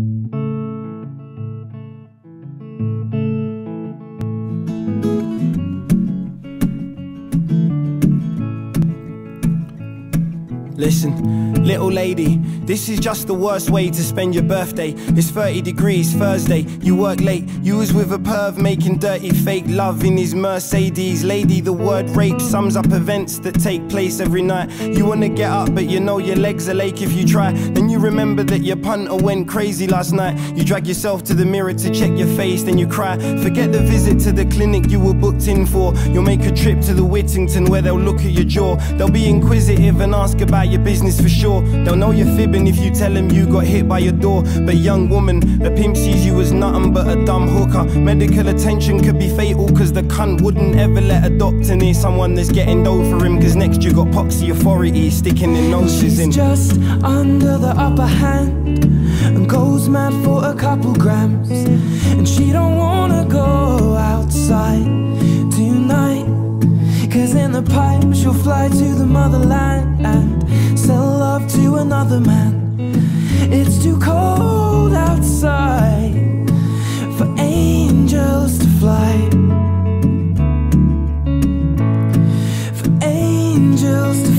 Thank you. Listen, little lady, this is just the worst way to spend your birthday. It's 30 degrees, Thursday, you work late. You was with a perv making dirty fake love in his Mercedes. Lady, the word rape sums up events that take place every night. You wanna get up, but you know your legs are lake if you try. Then you remember that your punter went crazy last night. You drag yourself to the mirror to check your face, then you cry. Forget the visit to the clinic you were booked in for. You'll make a trip to the Whittington where they'll look at your jaw. They'll be inquisitive and ask about your business for sure. They'll know you're fibbing if you tell them you got hit by your door. But young woman, the pimp sees you as nothing but a dumb hooker. Medical attention could be fatal, cause the cunt wouldn't ever let a doctor near someone that's getting dough for him. Cause next you got poxy authorities sticking their noses She's in. just under the upper hand and goes mad for a couple grams. And she don't wanna go outside tonight. In the pipe she'll fly to the motherland and sell love to another man. It's too cold outside for angels to fly. For angels to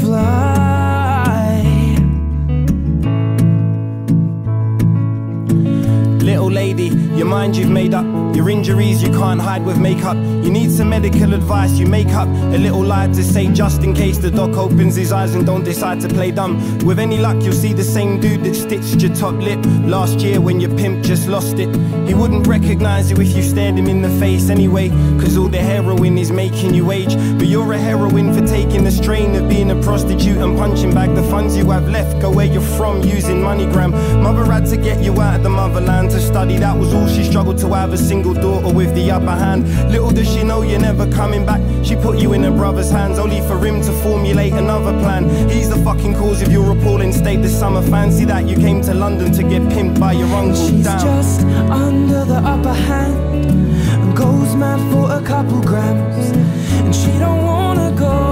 mind you've made up. Your injuries you can't hide with makeup. You need some medical advice, you make up a little lie to say just in case the doc opens his eyes and don't decide to play dumb. With any luck, you'll see the same dude that stitched your top lip last year when your pimp just lost it. He wouldn't recognize you if you stared him in the face anyway, cause all the heroin is making you age. But you're a heroine for taking the strain of being a prostitute and punching back the funds you have left. Go where you're from using MoneyGram. Mother had to get you out of the motherland to study, that was all she struggled to have a single daughter with the upper hand. Little does she know you're never coming back. She put you in her brother's hands, only for him to formulate another plan. He's the fucking cause of your appalling state this summer. Fancy that you came to London to get pimped by your uncle. She's just under the upper hand and goes mad for a couple grams. And she don't wanna go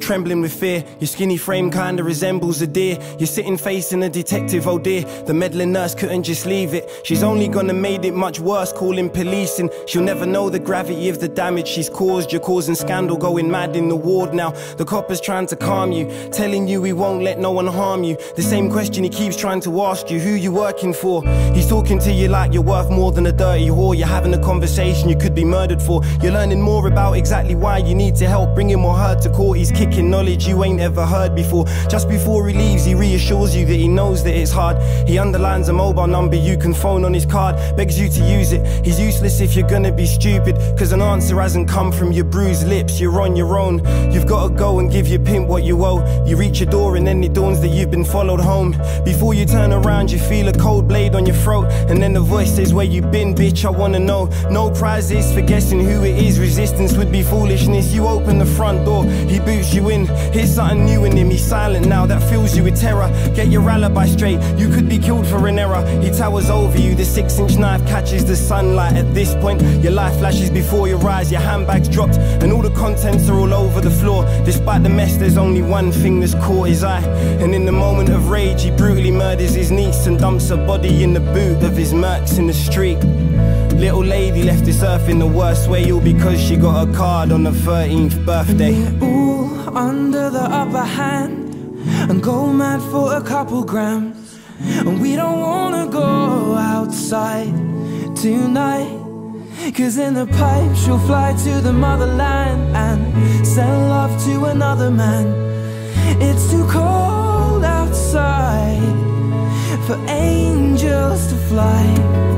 trembling with fear. Your skinny frame kinda resembles a deer. You're sitting facing a detective, oh dear. The meddling nurse couldn't just leave it. She's only gonna made it much worse, calling police, and she'll never know the gravity of the damage she's caused. You're causing scandal, going mad in the ward now. The copper's trying to calm you, telling you he won't let no one harm you. The same question he keeps trying to ask you, who you working for? He's talking to you like you're worth more than a dirty whore. You're having a conversation you could be murdered for. You're learning more about exactly why you need to help bring him or her to court. He's kicking knowledge you ain't ever heard before. Just before he leaves, he reassures you that he knows that it's hard. He underlines a mobile number you can phone on his card, begs you to use it. He's useless if you're gonna be stupid, cause an answer hasn't come from your bruised lips. You're on your own. You've gotta go and give your pimp what you owe. You reach your door and then it dawns that you've been followed home. Before you turn around, you feel a cold blade on your throat, and then the voice says, Where you been, bitch? I wanna know. No prizes for guessing who it is. Resistance would be foolishness. You open the front door, he boots you in. Here's something new in him. He's silent now, that fills you with terror. Get your alibi straight. You could be killed for an error. He towers over you. The six inch knife catches the sunlight. At this point, your life flashes before your eyes. Your handbag's dropped, and all the contents are all over the floor. Despite the mess, there's only one thing that's caught his eye. And in the moment of rage, he brutally murders his niece and dumps her body in the boot of his Mercs in the street. Little lady left this earth in the worst way, all because she got a card on her 13th birthday. Ooh, under the upper hand and go mad for a couple grams. And we don't wanna go outside tonight. Cause in the pipe she'll fly to the motherland and sell love to another man. It's too cold outside for angels to fly.